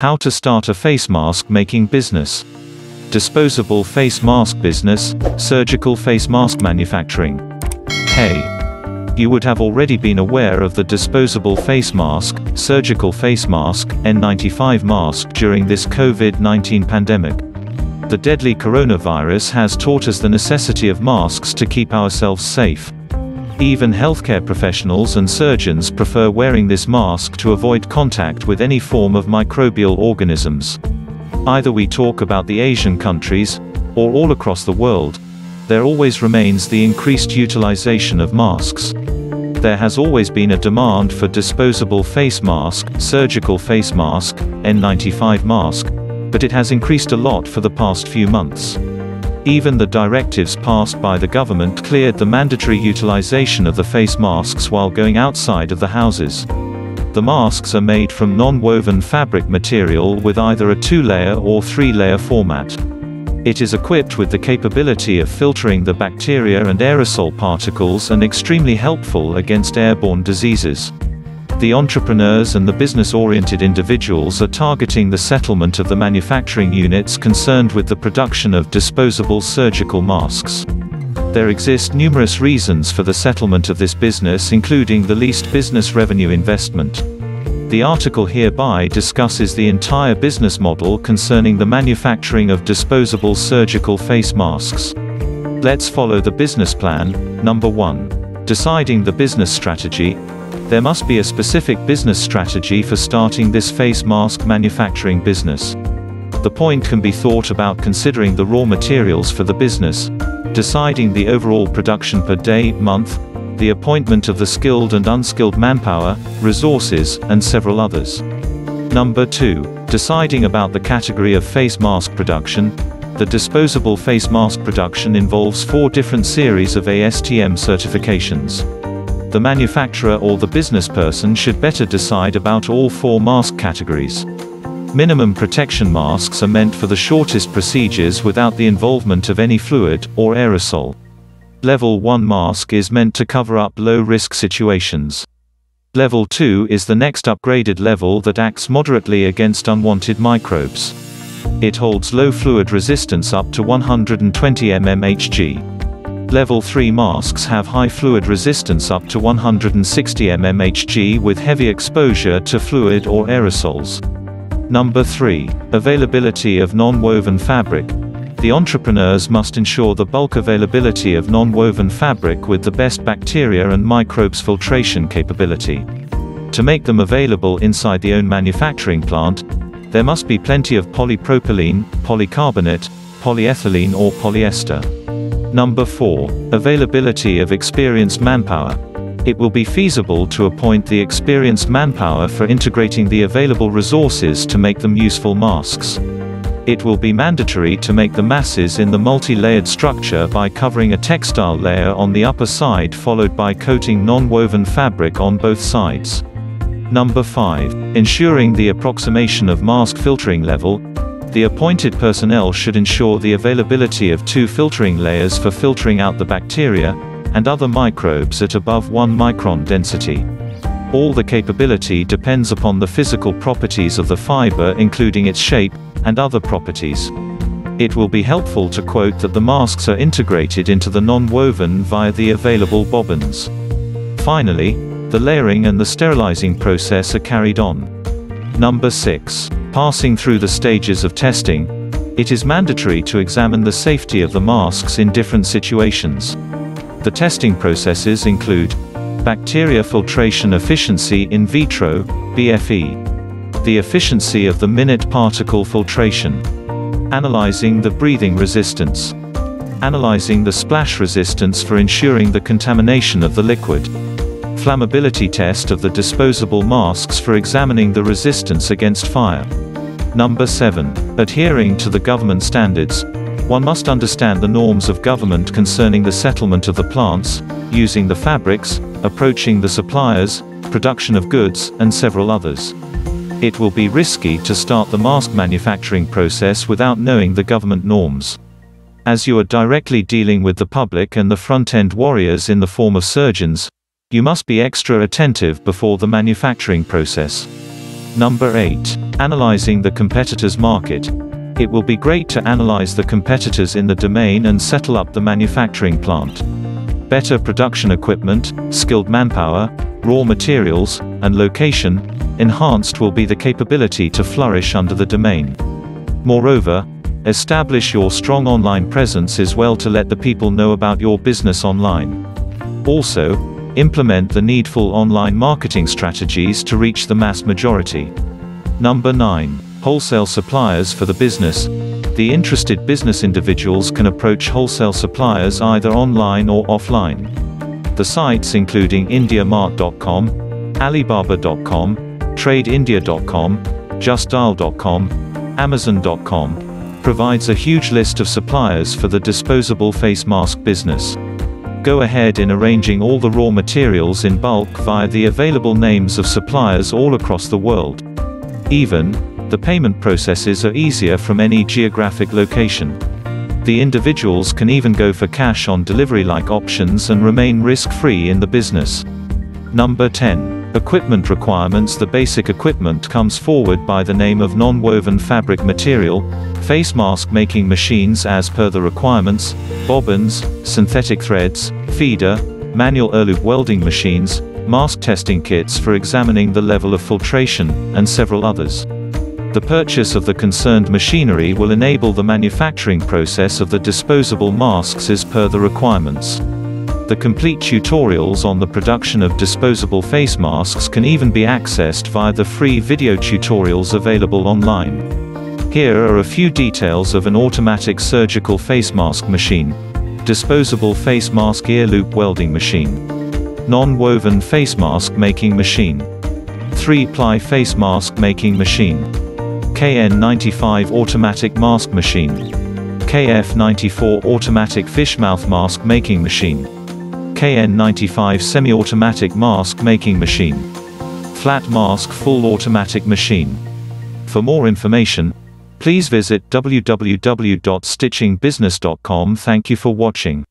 How to start a face mask making business. Disposable face mask business, surgical face mask manufacturing. Hey! You would have already been aware of the disposable face mask, surgical face mask, N95 mask during this COVID-19 pandemic. The deadly coronavirus has taught us the necessity of masks to keep ourselves safe. Even healthcare professionals and surgeons prefer wearing this mask to avoid contact with any form of microbial organisms. Either we talk about the Asian countries, or all across the world, there always remains the increased utilization of masks. There has always been a demand for disposable face mask, surgical face mask, N95 mask, but it has increased a lot for the past few months. Even the directives passed by the government cleared the mandatory utilization of the face masks while going outside of the houses. The masks are made from non-woven fabric material with either a two-layer or three-layer format. It is equipped with the capability of filtering the bacteria and aerosol particles and extremely helpful against airborne diseases. The entrepreneurs and the business-oriented individuals are targeting the settlement of the manufacturing units concerned with the production of disposable surgical masks. There exist numerous reasons for the settlement of this business including the least business revenue investment. The article hereby discusses the entire business model concerning the manufacturing of disposable surgical face masks. Let's follow the business plan. Number 1. Deciding the business strategy, there must be a specific business strategy for starting this face mask manufacturing business. The point can be thought about considering the raw materials for the business, deciding the overall production per day, month, the appointment of the skilled and unskilled manpower, resources, and several others. Number 2. Deciding about the category of face mask production. The disposable face mask production involves four different series of ASTM certifications the manufacturer or the business person should better decide about all four mask categories. Minimum protection masks are meant for the shortest procedures without the involvement of any fluid, or aerosol. Level 1 mask is meant to cover up low-risk situations. Level 2 is the next upgraded level that acts moderately against unwanted microbes. It holds low fluid resistance up to 120 mmHg. Level 3 masks have high fluid resistance up to 160 mmHg with heavy exposure to fluid or aerosols. Number 3. Availability of non-woven fabric. The entrepreneurs must ensure the bulk availability of non-woven fabric with the best bacteria and microbes filtration capability. To make them available inside the own manufacturing plant, there must be plenty of polypropylene, polycarbonate, polyethylene or polyester. Number 4. Availability of experienced manpower. It will be feasible to appoint the experienced manpower for integrating the available resources to make them useful masks. It will be mandatory to make the masses in the multi-layered structure by covering a textile layer on the upper side followed by coating non-woven fabric on both sides. Number 5. Ensuring the approximation of mask filtering level, the appointed personnel should ensure the availability of two filtering layers for filtering out the bacteria, and other microbes at above 1 micron density. All the capability depends upon the physical properties of the fiber including its shape, and other properties. It will be helpful to quote that the masks are integrated into the non-woven via the available bobbins. Finally, the layering and the sterilizing process are carried on. Number 6 passing through the stages of testing, it is mandatory to examine the safety of the masks in different situations. The testing processes include bacteria filtration efficiency in vitro, BFE, the efficiency of the minute particle filtration, analyzing the breathing resistance, analyzing the splash resistance for ensuring the contamination of the liquid, flammability test of the disposable masks for examining the resistance against fire. Number 7. Adhering to the government standards. One must understand the norms of government concerning the settlement of the plants, using the fabrics, approaching the suppliers, production of goods, and several others. It will be risky to start the mask manufacturing process without knowing the government norms. As you are directly dealing with the public and the front-end warriors in the form of surgeons, you must be extra attentive before the manufacturing process. Number 8. Analyzing the competitor's market. It will be great to analyze the competitors in the domain and settle up the manufacturing plant. Better production equipment, skilled manpower, raw materials, and location, enhanced will be the capability to flourish under the domain. Moreover, establish your strong online presence is well to let the people know about your business online. Also, implement the needful online marketing strategies to reach the mass majority. Number 9. Wholesale suppliers for the business. The interested business individuals can approach wholesale suppliers either online or offline. The sites including IndiaMart.com, Alibaba.com, TradeIndia.com, JustDial.com, Amazon.com, provides a huge list of suppliers for the disposable face mask business. Go ahead in arranging all the raw materials in bulk via the available names of suppliers all across the world. Even, the payment processes are easier from any geographic location. The individuals can even go for cash on delivery like options and remain risk-free in the business. Number 10. Equipment requirements The basic equipment comes forward by the name of non-woven fabric material, face mask making machines as per the requirements, bobbins, synthetic threads, feeder, manual earloop welding machines, mask testing kits for examining the level of filtration, and several others. The purchase of the concerned machinery will enable the manufacturing process of the disposable masks as per the requirements. The complete tutorials on the production of disposable face masks can even be accessed via the free video tutorials available online. Here are a few details of an automatic surgical face mask machine. Disposable face mask ear loop welding machine. Non-woven face mask making machine. 3-ply face mask making machine. KN95 automatic mask machine. KF94 automatic fish mouth mask making machine. KN95 semi-automatic mask making machine. Flat mask full automatic machine. For more information, please visit www.stitchingbusiness.com. Thank you for watching.